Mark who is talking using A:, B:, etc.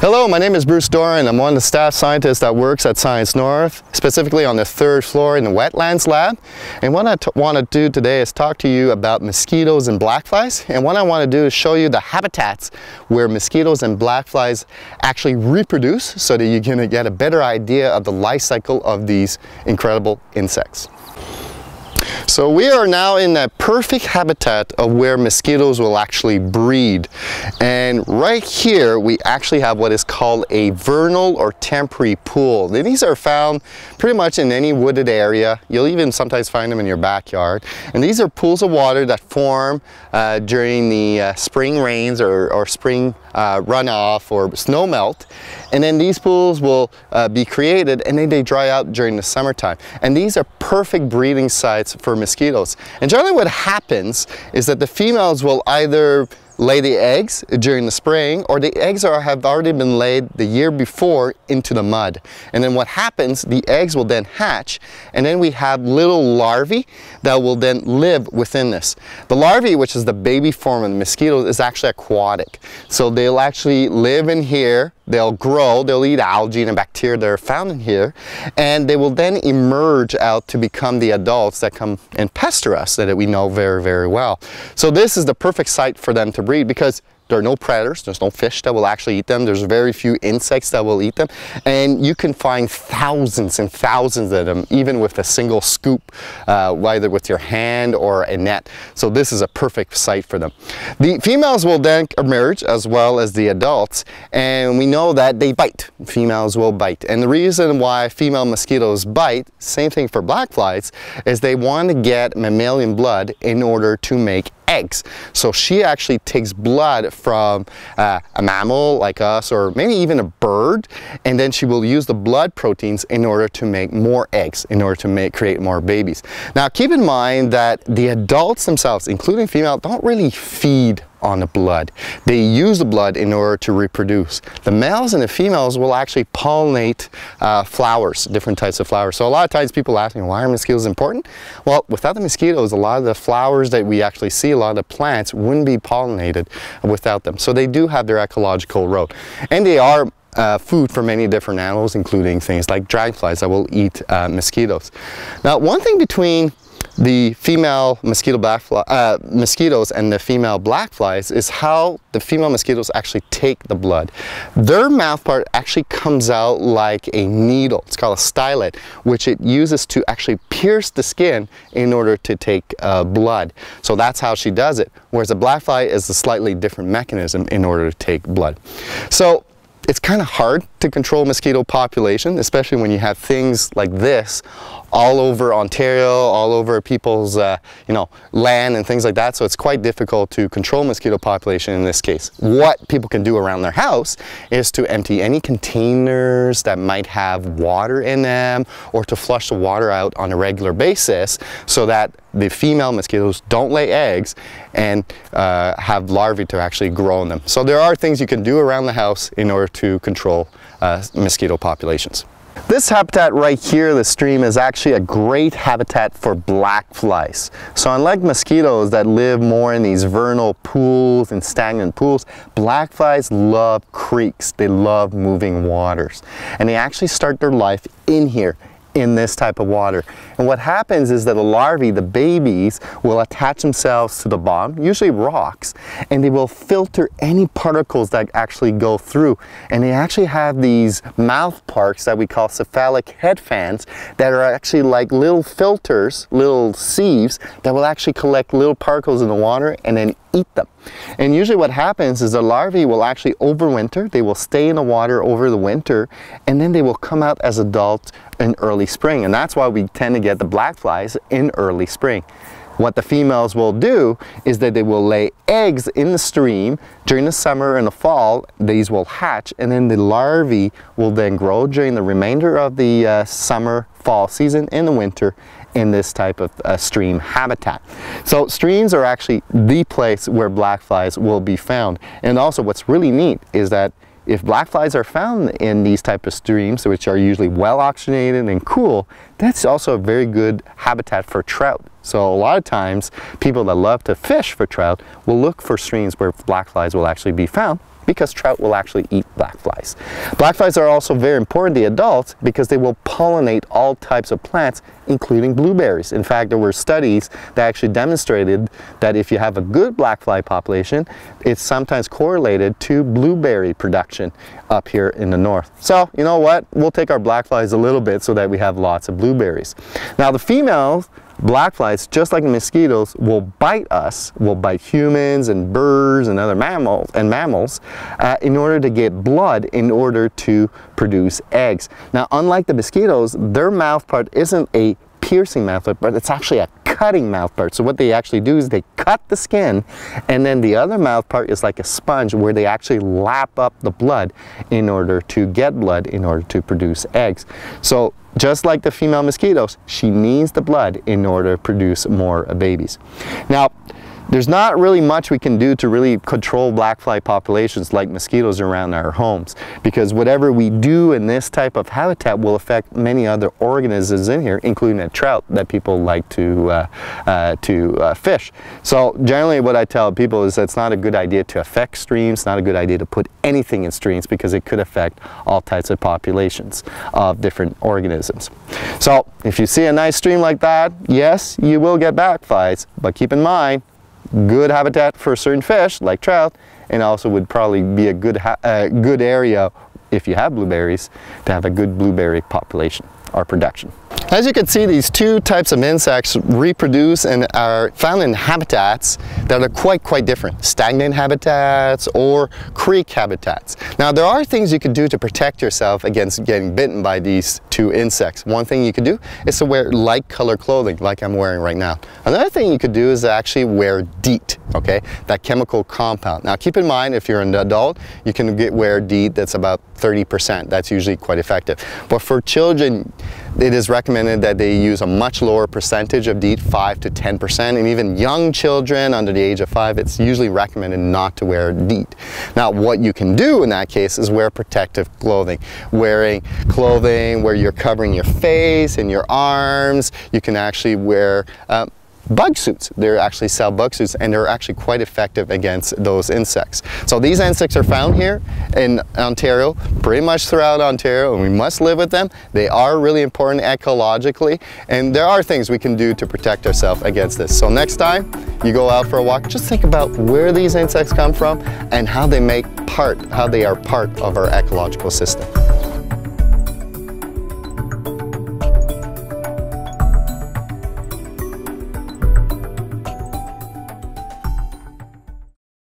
A: Hello, my name is Bruce Doran. I'm one of the staff scientists that works at Science North, specifically on the third floor in the wetlands lab. And what I want to do today is talk to you about mosquitoes and blackflies. And what I want to do is show you the habitats where mosquitoes and blackflies actually reproduce so that you can get a better idea of the life cycle of these incredible insects. So we are now in that perfect habitat of where mosquitoes will actually breed. And right here, we actually have what is called a vernal or temporary pool. These are found pretty much in any wooded area. You'll even sometimes find them in your backyard. And these are pools of water that form uh, during the uh, spring rains or, or spring uh, runoff or snow melt. And then these pools will uh, be created and then they dry out during the summertime. And these are perfect breeding sites for mosquitoes. And generally what happens is that the females will either lay the eggs during the spring or the eggs are, have already been laid the year before into the mud. And then what happens, the eggs will then hatch and then we have little larvae that will then live within this. The larvae, which is the baby form of the mosquitoes, is actually aquatic. So they'll actually live in here They'll grow, they'll eat algae and bacteria that are found in here, and they will then emerge out to become the adults that come and pester us that we know very, very well. So this is the perfect site for them to breed because there are no predators, there's no fish that will actually eat them, there's very few insects that will eat them, and you can find thousands and thousands of them, even with a single scoop, uh, whether with your hand or a net. So this is a perfect site for them. The females will then emerge as well as the adults, and we know that they bite. Females will bite. And the reason why female mosquitoes bite, same thing for black flies, is they want to get mammalian blood in order to make eggs. So she actually takes blood from uh, a mammal like us or maybe even a bird and then she will use the blood proteins in order to make more eggs, in order to make, create more babies. Now keep in mind that the adults themselves, including female, don't really feed on the blood. They use the blood in order to reproduce. The males and the females will actually pollinate uh, flowers, different types of flowers. So a lot of times people ask me, why are mosquitoes important? Well, without the mosquitoes, a lot of the flowers that we actually see, a lot of the plants wouldn't be pollinated without them. So they do have their ecological role. And they are uh, food for many different animals, including things like dragonflies that will eat uh, mosquitoes. Now, one thing between the female mosquito uh, mosquitoes and the female black flies is how the female mosquitoes actually take the blood. Their mouth part actually comes out like a needle. It's called a stylet, which it uses to actually pierce the skin in order to take uh, blood. So that's how she does it. Whereas a black fly is a slightly different mechanism in order to take blood. So it's kind of hard to control mosquito population, especially when you have things like this all over Ontario, all over people's uh, you know land and things like that. So it's quite difficult to control mosquito population in this case. What people can do around their house is to empty any containers that might have water in them or to flush the water out on a regular basis so that the female mosquitoes don't lay eggs and uh, have larvae to actually grow in them. So there are things you can do around the house in order to control uh, mosquito populations. This habitat right here, the stream, is actually a great habitat for black flies. So unlike mosquitoes that live more in these vernal pools and stagnant pools, black flies love creeks. They love moving waters. And they actually start their life in here in this type of water. And what happens is that the larvae, the babies, will attach themselves to the bottom, usually rocks, and they will filter any particles that actually go through. And they actually have these mouth parts that we call cephalic head fans that are actually like little filters, little sieves that will actually collect little particles in the water and then eat them. And usually what happens is the larvae will actually overwinter, they will stay in the water over the winter, and then they will come out as adults in early spring. And that's why we tend to get the black flies in early spring. What the females will do is that they will lay eggs in the stream during the summer and the fall. These will hatch and then the larvae will then grow during the remainder of the uh, summer, fall season, and the winter in this type of uh, stream habitat. So streams are actually the place where black flies will be found. And also what's really neat is that if black flies are found in these type of streams, which are usually well oxygenated and cool, that's also a very good habitat for trout. So a lot of times, people that love to fish for trout will look for streams where black flies will actually be found because trout will actually eat black flies. Black flies are also very important to adults because they will pollinate all types of plants including blueberries. In fact, there were studies that actually demonstrated that if you have a good black fly population, it's sometimes correlated to blueberry production up here in the north. So, you know what? We'll take our black flies a little bit so that we have lots of blueberries. Now, the females black flies, just like mosquitoes, will bite us, will bite humans and birds and other mammals and mammals uh, in order to get blood in order to produce eggs. Now, unlike the mosquitoes, their mouth part isn't a piercing mouth part, but it's actually a cutting mouth part. So what they actually do is they cut the skin and then the other mouth part is like a sponge where they actually lap up the blood in order to get blood in order to produce eggs. So just like the female mosquitoes, she needs the blood in order to produce more babies. Now, there's not really much we can do to really control black fly populations like mosquitoes around our homes because whatever we do in this type of habitat will affect many other organisms in here including a trout that people like to, uh, uh, to uh, fish. So generally what I tell people is that it's not a good idea to affect streams, not a good idea to put anything in streams because it could affect all types of populations of different organisms. So if you see a nice stream like that, yes, you will get black flies, but keep in mind good habitat for certain fish like trout and also would probably be a good, uh, good area if you have blueberries to have a good blueberry population or production. As you can see, these two types of insects reproduce and are found in habitats that are quite, quite different. Stagnant habitats or creek habitats. Now, there are things you can do to protect yourself against getting bitten by these two insects. One thing you could do is to wear light color clothing like I'm wearing right now. Another thing you could do is actually wear DEET, okay? That chemical compound. Now, keep in mind, if you're an adult, you can get wear DEET that's about 30%. That's usually quite effective. But for children, it is recommended that they use a much lower percentage of DEET, 5 to 10%, and even young children under the age of 5, it's usually recommended not to wear DEET. Now, what you can do in that case is wear protective clothing. Wearing clothing where you're covering your face and your arms, you can actually wear um, bug suits. They actually sell bug suits and they're actually quite effective against those insects. So these insects are found here in Ontario, pretty much throughout Ontario and we must live with them. They are really important ecologically and there are things we can do to protect ourselves against this. So next time you go out for a walk, just think about where these insects come from and how they make part, how they are part of our ecological system.